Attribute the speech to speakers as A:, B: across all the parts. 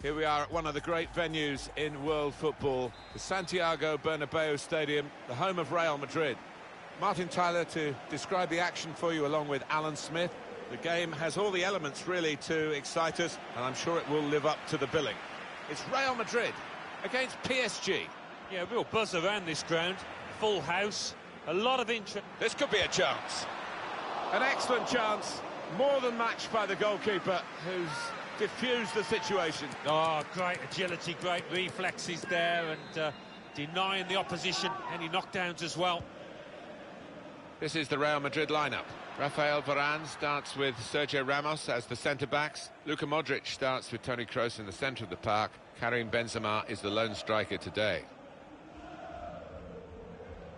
A: Here we are at one of the great venues in world football, the Santiago Bernabeu Stadium, the home of Real Madrid. Martin Tyler to describe the action for you along with Alan Smith. The game has all the elements really to excite us, and I'm sure it will live up to the billing. It's Real Madrid against PSG.
B: Yeah, real buzz around this ground. Full house, a lot of interest.
A: This could be a chance. An excellent chance, more than matched by the goalkeeper, who's diffused the situation.
B: Oh, great agility, great reflexes there, and uh, denying the opposition any knockdowns as well.
A: This is the Real Madrid lineup. Rafael Varane starts with Sergio Ramos as the centre-backs. Luka Modric starts with Toni Kroos in the centre of the park. Karim Benzema is the lone striker today.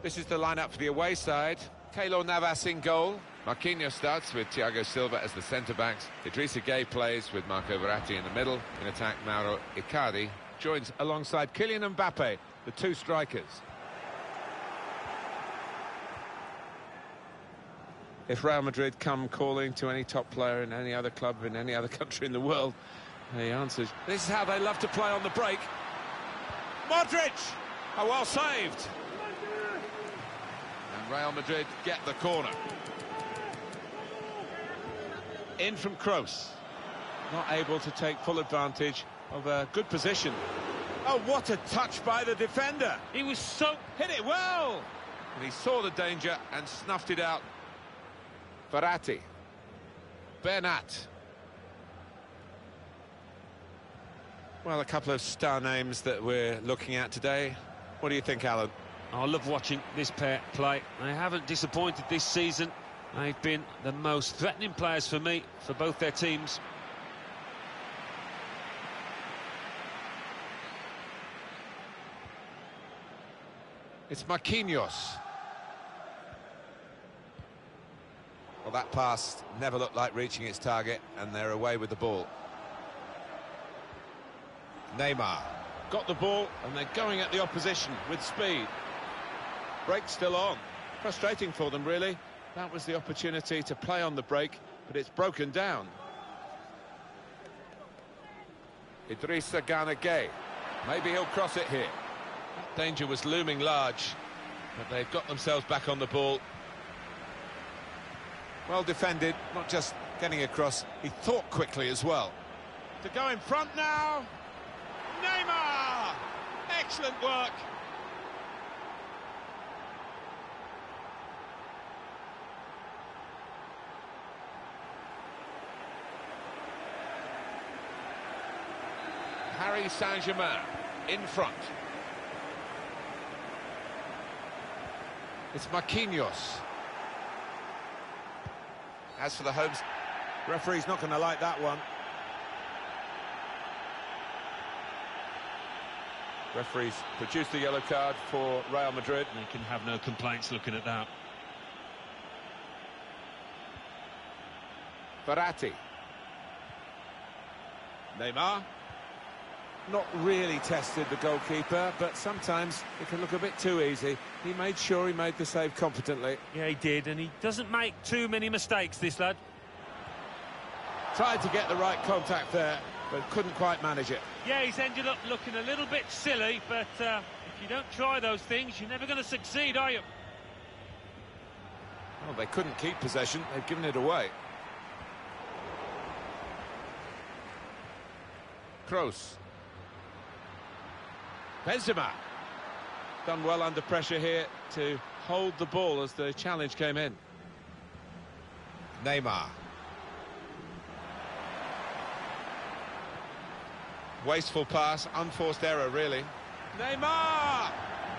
A: This is the lineup for the away side. Keylor Navas in goal. Marquinhos starts with Thiago Silva as the centre-backs. Idrissa Gueye plays with Marco Verratti in the middle. In attack, Mauro Icardi joins alongside Kylian Mbappe, the two strikers. If Real Madrid come calling to any top player in any other club in any other country in the world, the answer is this is how they love to play on the break. Modric! Oh, well saved. And Real Madrid get the corner. In from Kroos. Not able to take full advantage of a good position. Oh, what a touch by the defender.
B: He was so...
A: Hit it well. And he saw the danger and snuffed it out. Verratti. Bernat. Well, a couple of star names that we're looking at today. What do you think, Alan?
B: I love watching this pair play. They haven't disappointed this season. They've been the most threatening players for me, for both their teams.
A: It's Marquinhos. Well, that pass never looked like reaching its target, and they're away with the ball. Neymar got the ball, and they're going at the opposition with speed. Break still on. Frustrating for them, really. That was the opportunity to play on the break, but it's broken down. Idrissa Gana Gueye. Maybe he'll cross it here. Danger was looming large, but they've got themselves back on the ball. Well defended, not just getting across, he thought quickly as well. To go in front now, Neymar! Excellent work. Paris Saint-Germain in front. It's Marquinhos. As for the homes, referee's not going to like that one. Referees produced the yellow card for Real Madrid.
B: They can have no complaints looking at that.
A: Verratti. Neymar. Not really tested the goalkeeper, but sometimes it can look a bit too easy. He made sure he made the save competently.
B: Yeah, he did, and he doesn't make too many mistakes, this lad.
A: Tried to get the right contact there, but couldn't quite manage it.
B: Yeah, he's ended up looking a little bit silly, but uh, if you don't try those things, you're never going to succeed, are you?
A: Well, they couldn't keep possession. They've given it away. Kroos. Benzema. Done well under pressure here to hold the ball as the challenge came in. Neymar. Wasteful pass, unforced error, really. Neymar!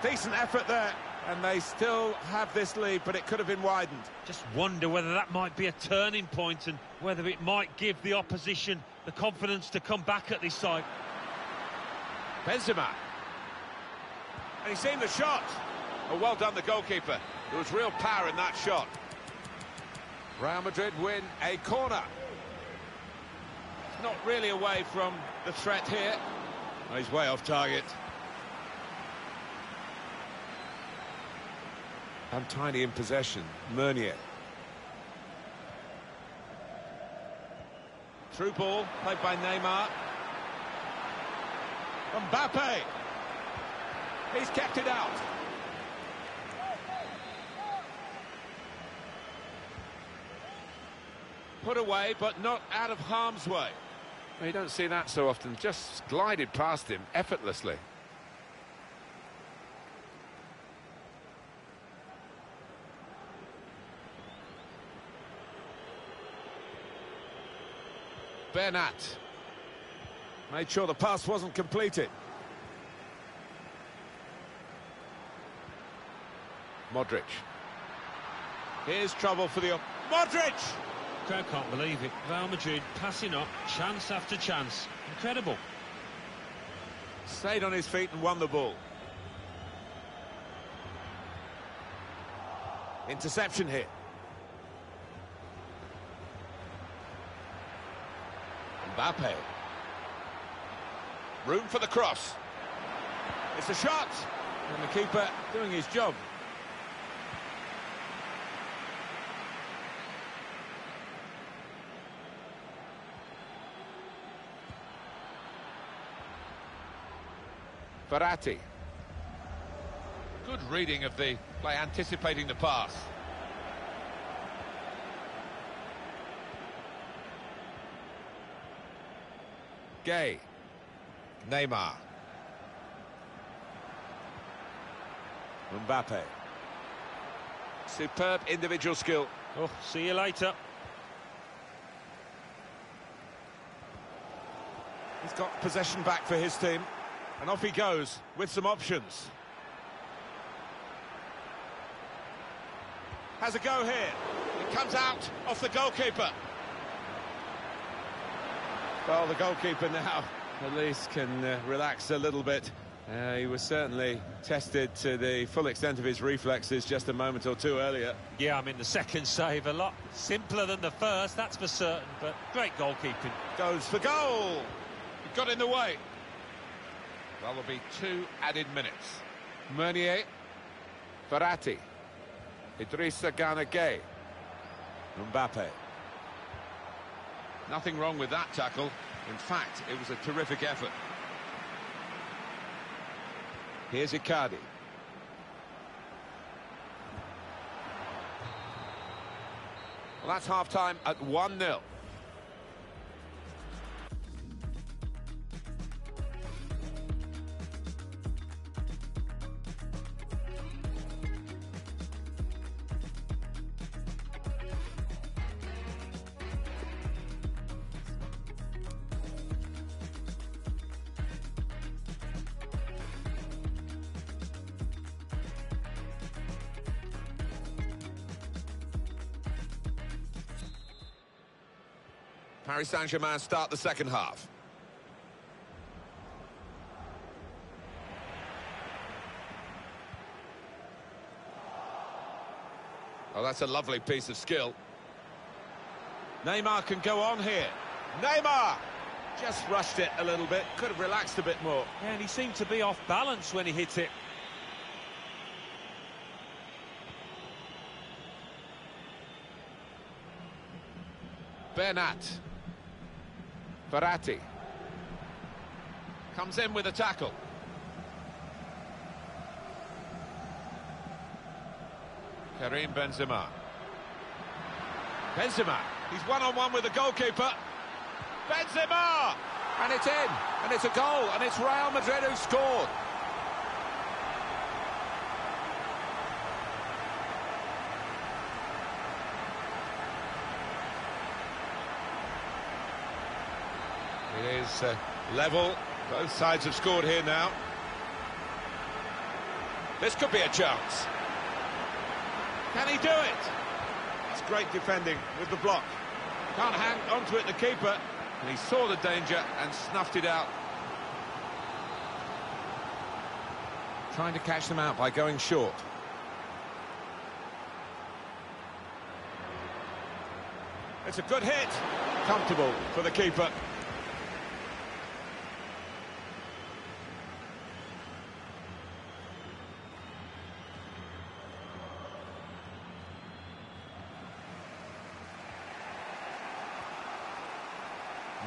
A: Decent effort there. And they still have this lead, but it could have been widened.
B: Just wonder whether that might be a turning point and whether it might give the opposition the confidence to come back at this side.
A: Benzema. And he's seen the shot. Well done, the goalkeeper. There was real power in that shot. Real Madrid win a corner. Not really away from the threat here. He's way off target. And tiny in possession, Meunier. Through ball, played by Neymar. Mbappe. He's kept it out. Put away, but not out of harm's way. Well, you don't see that so often. Just glided past him effortlessly. Bernat. Made sure the pass wasn't completed. Modric. Here's trouble for the... Modric!
B: Crowd can't believe it. Real Madrid passing up chance after chance. Incredible.
A: Stayed on his feet and won the ball. Interception here. Mbappe. Room for the cross. It's a shot. And the keeper doing his job. Verratti. Good reading of the play, anticipating the pass. Gueye. Neymar. Mbappe. Superb individual skill.
B: Oh, see you later.
A: He's got possession back for his team. And off he goes with some options. Has a go here. It comes out off the goalkeeper. Well, the goalkeeper now at least can uh, relax a little bit. Uh, he was certainly tested to the full extent of his reflexes just a moment or two earlier.
B: Yeah, I mean, the second save a lot simpler than the first, that's for certain, but great goalkeeping.
A: Goes for goal. He got in the way. Well, there'll be two added minutes. Meunier, Verratti, Idrissa Gana Gueye, Mbappe. Nothing wrong with that tackle. In fact, it was a terrific effort. Here's Icardi. Well, that's half-time at 1-0. Paris Saint-Germain start the second half. Oh, that's a lovely piece of skill. Neymar can go on here. Neymar! Just rushed it a little bit, could have relaxed a bit more.
B: Yeah, and he seemed to be off balance when he hit it.
A: Bernat. Verratti. Comes in with a tackle. Karim Benzema. Benzema. He's one-on-one -on -one with the goalkeeper. Benzema! And it's in. And it's a goal, and it's Real Madrid who scored. It is uh, level. Both sides have scored here now. This could be a chance. Can he do it? It's great defending with the block. Can't hang onto it, the keeper. And he saw the danger and snuffed it out. Trying to catch them out by going short. It's a good hit. Comfortable for the keeper.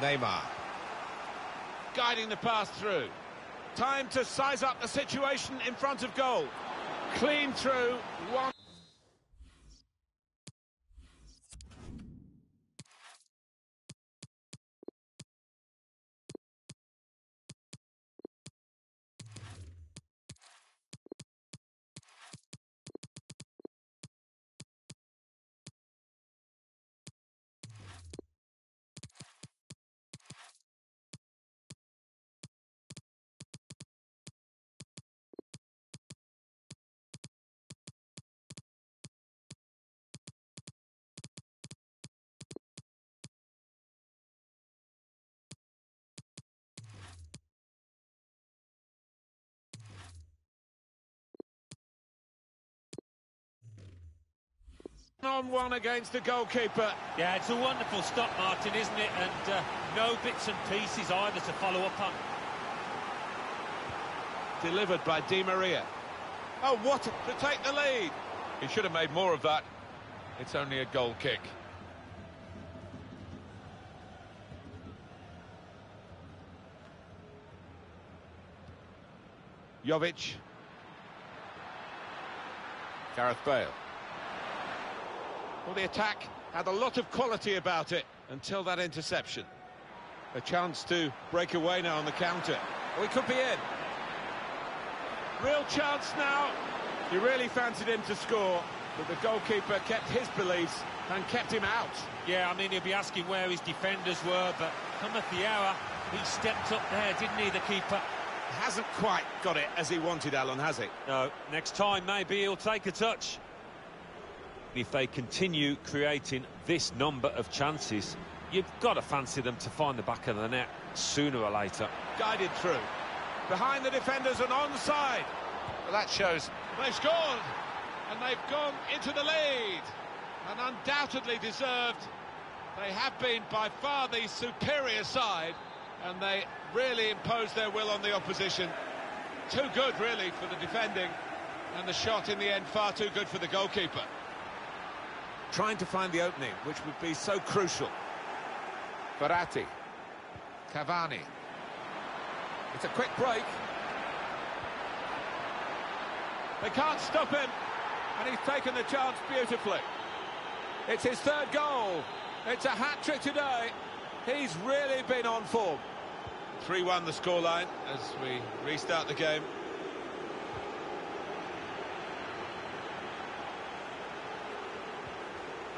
A: Neymar. Guiding the pass through. Time to size up the situation in front of goal. Clean through, one... on one against the goalkeeper.
B: Yeah, it's a wonderful stop, Martin, isn't it? And uh, no bits and pieces either to follow up on.
A: Delivered by Di Maria. Oh, what to take the lead. He should have made more of that. It's only a goal kick. Jovic. Gareth Bale. Well, the attack had a lot of quality about it until that interception. A chance to break away now on the counter. We he could be in. Real chance now. He really fancied him to score, but the goalkeeper kept his beliefs and kept him out.
B: Yeah, I mean, he'll be asking where his defenders were, but cometh the hour, he stepped up there, didn't he, the keeper?
A: Hasn't quite got it as he wanted, Alan, has he?
B: No, next time maybe he'll take a touch if they continue creating this number of chances, you've got to fancy them to find the back of the net sooner or later.
A: Guided through. Behind the defenders and onside. Well, that shows they've scored and they've gone into the lead and undoubtedly deserved. They have been by far the superior side and they really imposed their will on the opposition. Too good, really, for the defending and the shot in the end far too good for the goalkeeper trying to find the opening, which would be so crucial. Verratti. Cavani. It's a quick break. They can't stop him, and he's taken the chance beautifully. It's his third goal. It's a hat-trick today. He's really been on form. 3-1 the scoreline as we restart the game.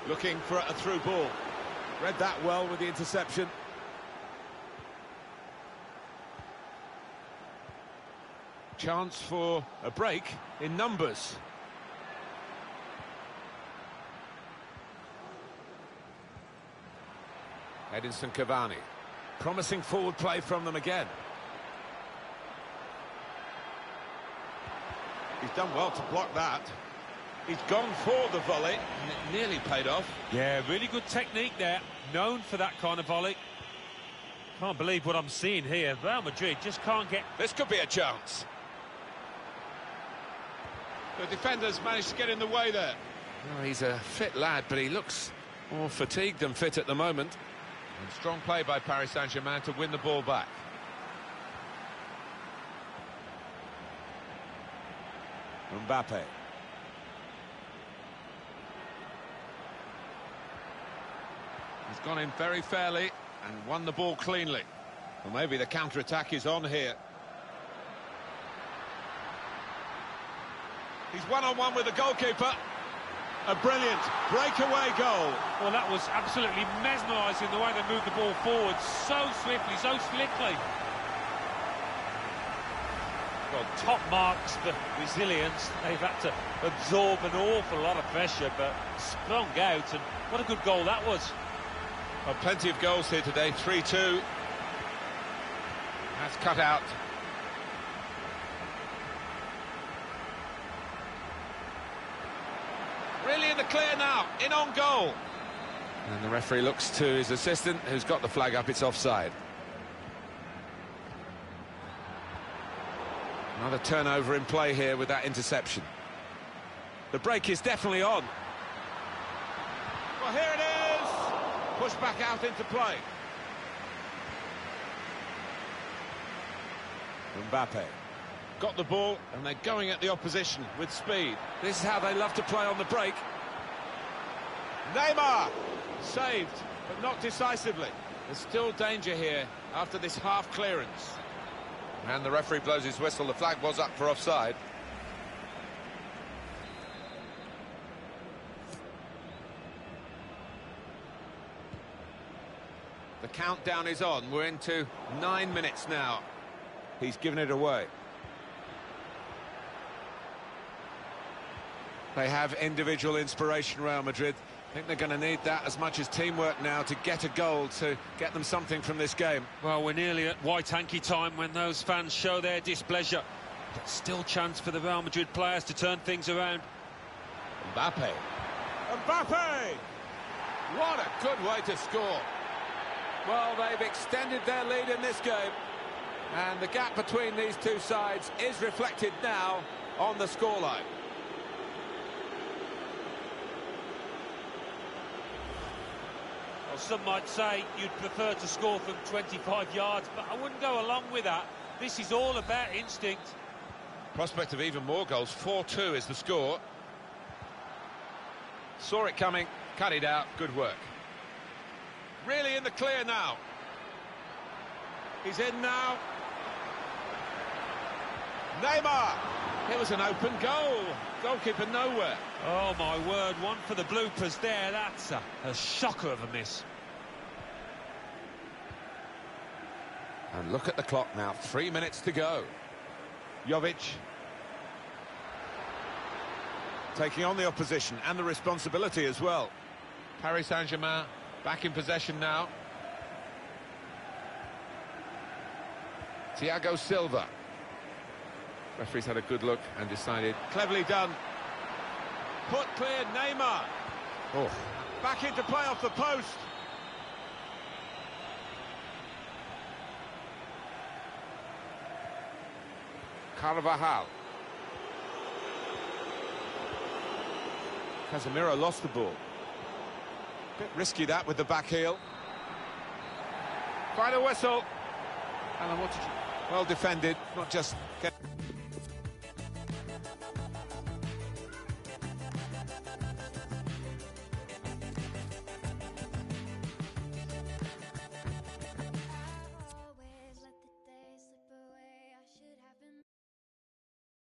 A: Looking for a through ball. Read that well with the interception. Chance for a break in numbers. Edinson Cavani. Promising forward play from them again. He's done well to block that. He's gone for the volley, and it nearly paid off.
B: Yeah, really good technique there. Known for that kind of volley. Can't believe what I'm seeing here. Real Madrid just can't get...
A: This could be a chance. The defenders managed to get in the way there. Oh, he's a fit lad, but he looks more fatigued than fit at the moment. And strong play by Paris Saint-Germain to win the ball back. Mbappe. He's gone in very fairly and won the ball cleanly. Well, maybe the counter-attack is on here. He's one-on-one with the goalkeeper. A brilliant breakaway goal.
B: Well, that was absolutely mesmerising the way they moved the ball forward so swiftly, so slickly. Well, top marks for resilience. They've had to absorb an awful lot of pressure, but sprung out, and what a good goal that was.
A: Well, plenty of goals here today, 3-2. That's cut out. Really in the clear now, in on goal. And the referee looks to his assistant, who's got the flag up, it's offside. Another turnover in play here with that interception. The break is definitely on. Well, here it is! Pushed back out into play. Mbappe got the ball and they're going at the opposition with speed. This is how they love to play on the break. Neymar saved, but not decisively. There's still danger here after this half clearance. And the referee blows his whistle. The flag was up for offside. The countdown is on. We're into nine minutes now. He's given it away. They have individual inspiration, Real Madrid. I think they're going to need that as much as teamwork now to get a goal, to get them something from this game.
B: Well, we're nearly at white hanky time when those fans show their displeasure. But still chance for the Real Madrid players to turn things around.
A: Mbappe. Mbappe! What a good way to score. Well, they've extended their lead in this game. And the gap between these two sides is reflected now on the scoreline.
B: Well, some might say you'd prefer to score from 25 yards, but I wouldn't go along with that. This is all about instinct.
A: Prospect of even more goals. 4-2 is the score. Saw it coming, cut it out. Good work. Really in the clear now. He's in now. Neymar. It was an open goal. Goalkeeper nowhere.
B: Oh, my word, one for the bloopers there. That's a, a shocker of a miss.
A: And look at the clock now. Three minutes to go. Jovic. Taking on the opposition and the responsibility as well. Paris Saint-Germain back in possession now. Thiago Silva. Referee's had a good look and decided. Cleverly done. Put clear, Neymar. Oh. Back into play off the post. Carvajal. Casemiro lost the ball. Bit risky that with the back heel. Final whistle. Alan, what did you... Well defended, not just... Get...